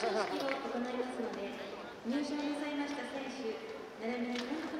式を行いますので入賞なさいました選手並びに監督